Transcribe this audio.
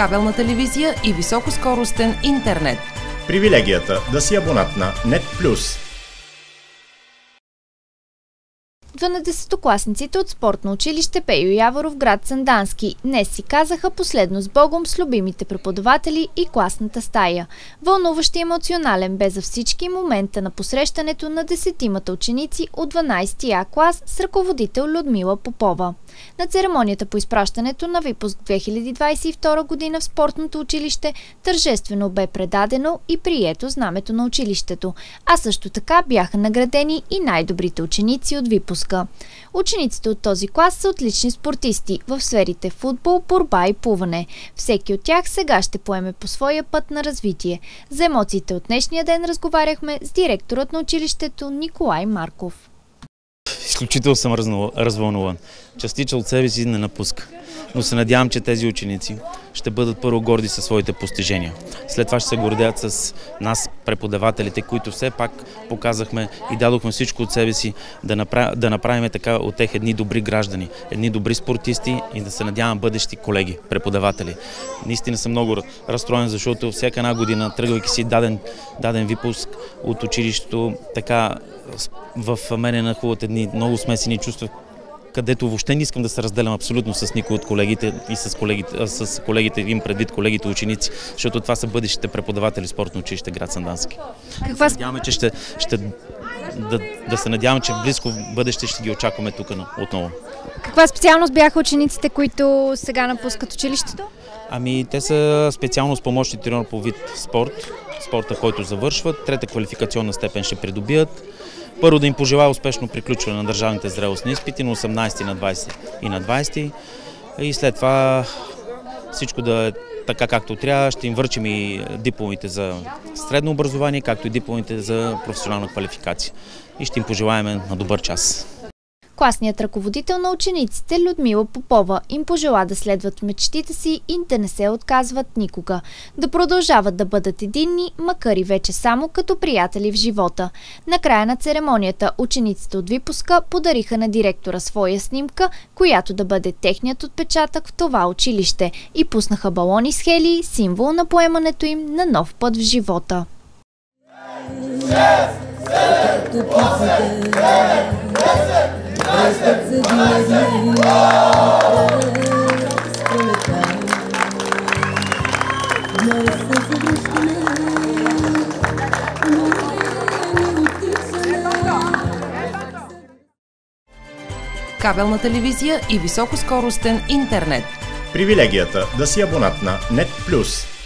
кабелна телевизия и високоскоростен интернет. Привилегията да си абонат на NET+. 12-класниците от спортно училище Пейо Яворов град Сандански днес си казаха последно с Богом с любимите преподаватели и класната стая. Вълнуващ и емоционален бе за всички момента на посрещането на десетимата ученици от 12 А клас с ръководител Людмила Попова. На церемонията по изпращането на випуск 2022 година в спортното училище тържествено бе предадено и прието знамето на училището, а също така бяха наградени и най-добрите ученици от випуска. Учениците от този клас са отлични спортисти в сферите футбол, борба и плуване. Всеки от тях сега ще поеме по своя път на развитие. За емоциите от днешния ден разговаряхме с директорът на училището Николай Марков изключително съм развълнуван. Частича от себе си не напуска. Но се надявам, че тези ученици ще бъдат първо горди със своите постижения. След това ще се гордеят с нас, преподавателите, които все пак показахме и дадохме всичко от себе си да, направ... да направим така от тех едни добри граждани, едни добри спортисти и да се надявам бъдещи колеги, преподаватели. Наистина съм много разстроен, защото всяка една година, тръгвайки си даден, даден випуск от училището, така в мене нахуват едни много смесени чувства, където въобще не искам да се разделям абсолютно с никой от колегите и с колегите, с колегите им предвид колегите ученици, защото това са бъдещите преподаватели спортно училище град Сандански. Каква... Се надяваме, че ще, ще да, да се надявам, че в близко бъдеще ще ги очакваме тук отново. Каква специалност бяха учениците, които сега напускат училището? Ами, те са специално с помощни тренер по вид спорт, спорта, който завършват. Трета квалификационна степен ще придобият. Първо да им пожелая успешно приключване на държавните зрелостни изпити на 18 на 20 и на 20 и след това всичко да е така както трябва. Ще им върчим и дипломите за средно образование, както и дипломите за професионална квалификация. И ще им пожелаем на добър час. Класният ръководител на учениците Людмила Попова им пожела да следват мечтите си и да не се отказват никога. Да продължават да бъдат единни, макар и вече само като приятели в живота. Накрая на церемонията учениците от випуска подариха на директора своя снимка, която да бъде техният отпечатък в това училище и пуснаха балони с хели, символ на поемането им на нов път в живота. 6, 7, 8, 9, 10, кабелна телевизия и високоскоростен интернет. Привилегията да си абонат на NET+.